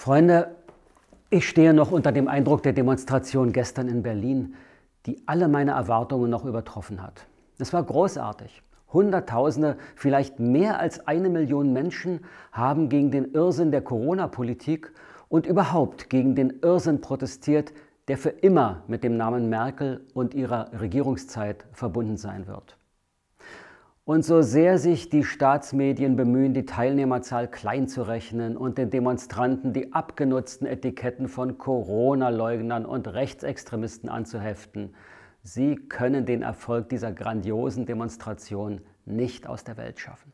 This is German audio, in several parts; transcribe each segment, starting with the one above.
Freunde, ich stehe noch unter dem Eindruck der Demonstration gestern in Berlin, die alle meine Erwartungen noch übertroffen hat. Es war großartig. Hunderttausende, vielleicht mehr als eine Million Menschen haben gegen den Irrsinn der Corona-Politik und überhaupt gegen den Irrsinn protestiert, der für immer mit dem Namen Merkel und ihrer Regierungszeit verbunden sein wird. Und so sehr sich die Staatsmedien bemühen, die Teilnehmerzahl klein zu rechnen und den Demonstranten die abgenutzten Etiketten von Corona-Leugnern und Rechtsextremisten anzuheften, sie können den Erfolg dieser grandiosen Demonstration nicht aus der Welt schaffen.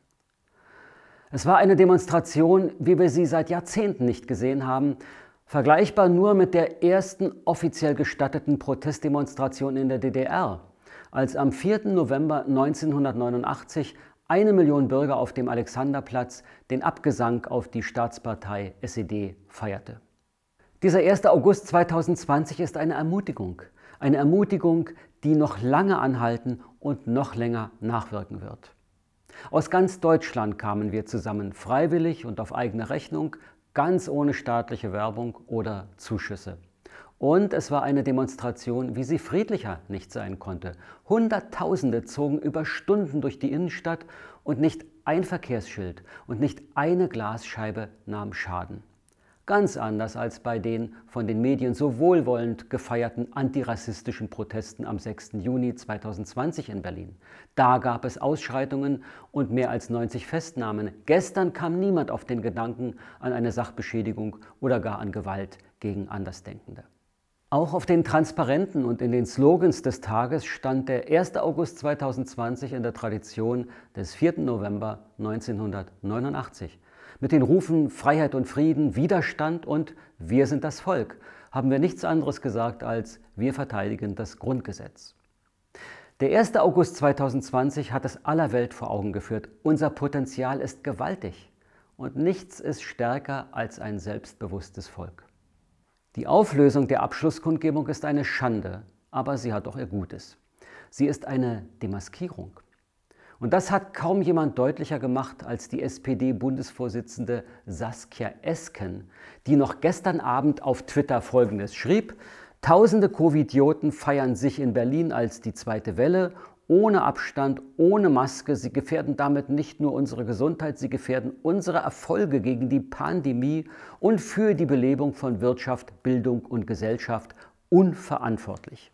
Es war eine Demonstration, wie wir sie seit Jahrzehnten nicht gesehen haben, vergleichbar nur mit der ersten offiziell gestatteten Protestdemonstration in der DDR als am 4. November 1989 eine Million Bürger auf dem Alexanderplatz den Abgesang auf die Staatspartei SED feierte. Dieser 1. August 2020 ist eine Ermutigung. Eine Ermutigung, die noch lange anhalten und noch länger nachwirken wird. Aus ganz Deutschland kamen wir zusammen, freiwillig und auf eigene Rechnung, ganz ohne staatliche Werbung oder Zuschüsse. Und es war eine Demonstration, wie sie friedlicher nicht sein konnte. Hunderttausende zogen über Stunden durch die Innenstadt und nicht ein Verkehrsschild und nicht eine Glasscheibe nahm Schaden. Ganz anders als bei den von den Medien so wohlwollend gefeierten antirassistischen Protesten am 6. Juni 2020 in Berlin. Da gab es Ausschreitungen und mehr als 90 Festnahmen. Gestern kam niemand auf den Gedanken an eine Sachbeschädigung oder gar an Gewalt gegen Andersdenkende. Auch auf den Transparenten und in den Slogans des Tages stand der 1. August 2020 in der Tradition des 4. November 1989. Mit den Rufen Freiheit und Frieden, Widerstand und Wir sind das Volk haben wir nichts anderes gesagt als Wir verteidigen das Grundgesetz. Der 1. August 2020 hat es aller Welt vor Augen geführt. Unser Potenzial ist gewaltig und nichts ist stärker als ein selbstbewusstes Volk. Die Auflösung der Abschlusskundgebung ist eine Schande, aber sie hat auch ihr Gutes. Sie ist eine Demaskierung. Und das hat kaum jemand deutlicher gemacht als die SPD-Bundesvorsitzende Saskia Esken, die noch gestern Abend auf Twitter Folgendes schrieb. Tausende Covidioten feiern sich in Berlin als die zweite Welle ohne Abstand, ohne Maske. Sie gefährden damit nicht nur unsere Gesundheit, sie gefährden unsere Erfolge gegen die Pandemie und für die Belebung von Wirtschaft, Bildung und Gesellschaft unverantwortlich.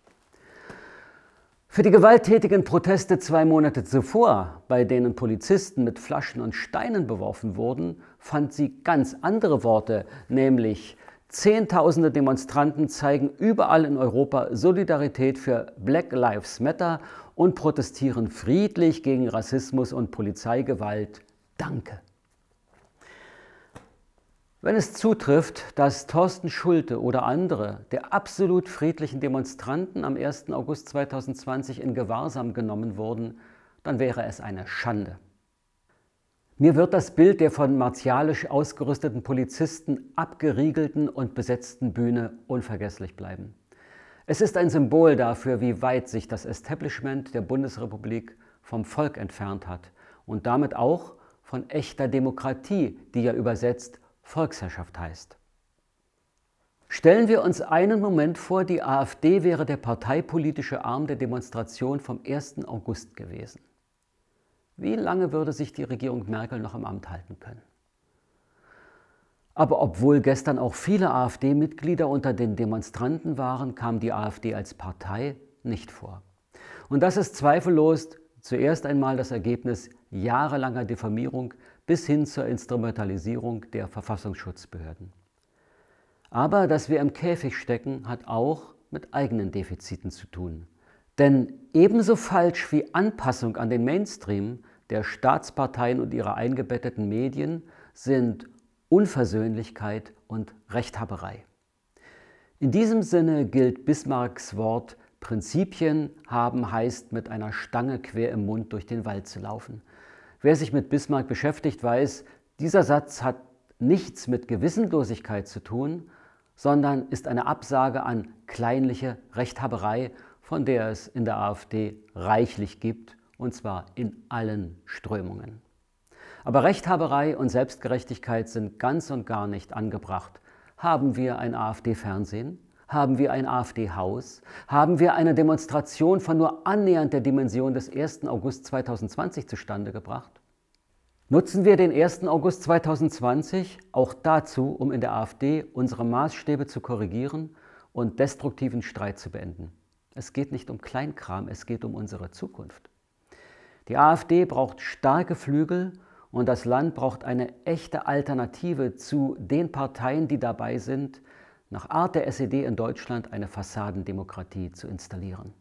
Für die gewalttätigen Proteste zwei Monate zuvor, bei denen Polizisten mit Flaschen und Steinen beworfen wurden, fand sie ganz andere Worte, nämlich Zehntausende Demonstranten zeigen überall in Europa Solidarität für Black Lives Matter und protestieren friedlich gegen Rassismus und Polizeigewalt. Danke. Wenn es zutrifft, dass Thorsten Schulte oder andere der absolut friedlichen Demonstranten am 1. August 2020 in Gewahrsam genommen wurden, dann wäre es eine Schande. Mir wird das Bild der von martialisch ausgerüsteten Polizisten abgeriegelten und besetzten Bühne unvergesslich bleiben. Es ist ein Symbol dafür, wie weit sich das Establishment der Bundesrepublik vom Volk entfernt hat und damit auch von echter Demokratie, die ja übersetzt Volksherrschaft heißt. Stellen wir uns einen Moment vor, die AfD wäre der parteipolitische Arm der Demonstration vom 1. August gewesen. Wie lange würde sich die Regierung Merkel noch im Amt halten können? Aber obwohl gestern auch viele AfD-Mitglieder unter den Demonstranten waren, kam die AfD als Partei nicht vor. Und das ist zweifellos zuerst einmal das Ergebnis jahrelanger Diffamierung bis hin zur Instrumentalisierung der Verfassungsschutzbehörden. Aber dass wir im Käfig stecken, hat auch mit eigenen Defiziten zu tun. Denn ebenso falsch wie Anpassung an den Mainstream der Staatsparteien und ihrer eingebetteten Medien sind Unversöhnlichkeit und Rechthaberei. In diesem Sinne gilt Bismarcks Wort, Prinzipien haben heißt, mit einer Stange quer im Mund durch den Wald zu laufen. Wer sich mit Bismarck beschäftigt, weiß, dieser Satz hat nichts mit Gewissenlosigkeit zu tun, sondern ist eine Absage an kleinliche Rechthaberei von der es in der AfD reichlich gibt, und zwar in allen Strömungen. Aber Rechthaberei und Selbstgerechtigkeit sind ganz und gar nicht angebracht. Haben wir ein AfD-Fernsehen? Haben wir ein AfD-Haus? Haben wir eine Demonstration von nur annähernd der Dimension des 1. August 2020 zustande gebracht? Nutzen wir den 1. August 2020 auch dazu, um in der AfD unsere Maßstäbe zu korrigieren und destruktiven Streit zu beenden. Es geht nicht um Kleinkram, es geht um unsere Zukunft. Die AfD braucht starke Flügel und das Land braucht eine echte Alternative zu den Parteien, die dabei sind, nach Art der SED in Deutschland eine Fassadendemokratie zu installieren.